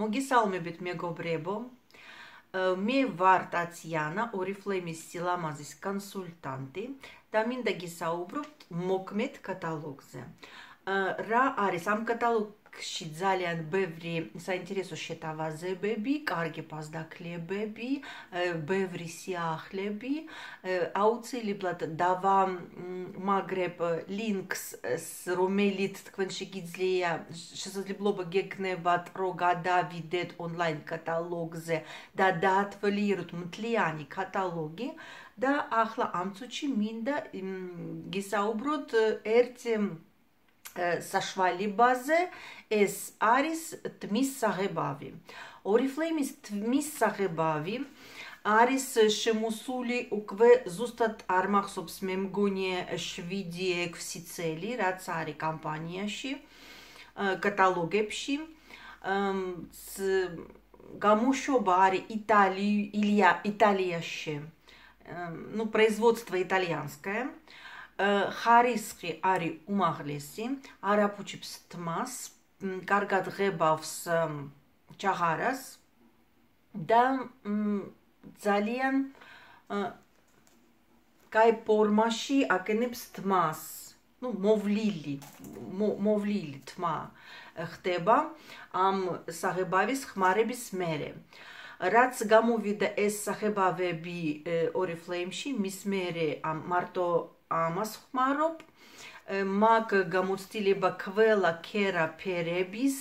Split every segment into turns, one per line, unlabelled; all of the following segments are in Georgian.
მოგესალმებით მეგობრებო. მე ვარ ტაციანა, Oriflame-ის სილამაზის კონსულტანტი და მინდა გისაუბროთ მოკმეთ კატალოგზე. რა არის ამ კატალოგ ში ძალიან ბევრი საინტერესო შეთავაზებები, კარგი პასდაკლებები, ბევრი სიახლები. აუცილებლად დავა მაგრებ ლინკს, რომელიც თქვენ შეგიძლია შესაძლებლობა გეკნებათ, რომ გადავიდეთ ონლაინ კატალოგზე და დაათვალიეროთ მთლიანი კატალოგი და ახლა ამ წუთში მინდა გისაუბროთ ერთ საშვალებაზე ეს არის თმის საღებავი. Oriflame-ის თმის საღებავი არის შემოსული უკვე ზუსტად არ მახსოვს მე მგონი 7-6 წელი, რაც არის კამპანიაში, კატალოგებში. გამოშვება არის იტალი ილია იტალიაში. ну производство итальянское ხარისხი არის უმაღლესი, არაფუჩებს თმას, კარგად ღებავს ჩაღარას და ძალიან кай ფორმაში აკენებს თმას. ну მოვლილი მოვლილი თმა ხდება ამ საღებავის ხმარების მერე რაც გამოვიდა ეს საღებავები oriflame-ში მის მერე ამ მარტო ამას ხმარობ მაგ გამოცდილება ყველა კერაფერების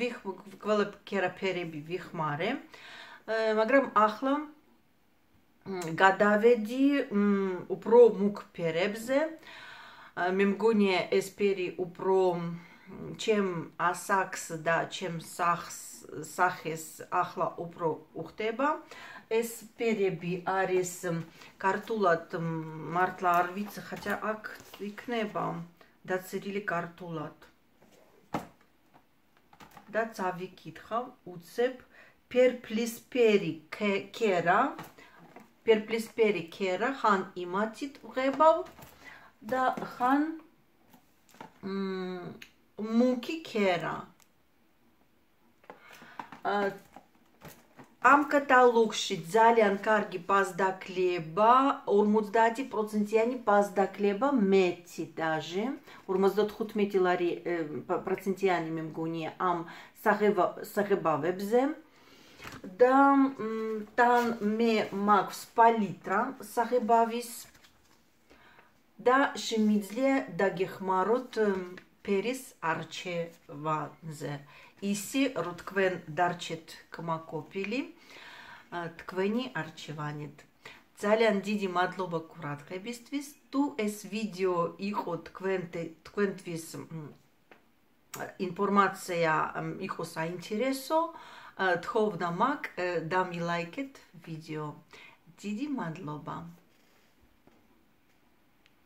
ვიხ ყველა კერაფერები ვიხმარე. მაგრამ ახლა გადავედი უფრო მუქ ფერებზე. მე მგონია ეს ფერი უფრო ჩემ ასაკს და ჩემ სახს სახეს ახლა უფრო უხდება. ეს ფერები არის კარტულად მართლა არ ვიცი ხაჭა აქ იქნება. დაცერილი კარტულად. და წავიკითხავ უცებ. კერა პერპლის პერი კერა ხან იმათით ვღებავ. და ხან მუკი კერა ამ კატალოგში ძალიან კარგი პასდაკლება, 50%-იანი პასდაკლება მეტი დაჟე, 55 ლარი პროცენტიანი მე მგონია ამ საღებავებზე. და თან მე მაქვს პალიტრა საღებავის და შემიძლია დაგეხმაროთ ფერის არჩევანზე. ისი რო თქვენ დარჩეთ კმაკოფილი თქვენი არჩევანით. ძალიან დიდი მადლობა ყურადღებისთვის. თუ ეს ვიდეო იყო თქვენ თქვენთვის ინფორმაცია იყო საინტერესო თხოვნა მაგ დამილაიკეთ ვიდეო. დიდი მადლობა